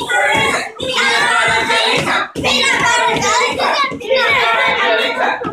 Peanut butter jelly cup. Peanut butter jelly cup. Peanut butter jelly cup.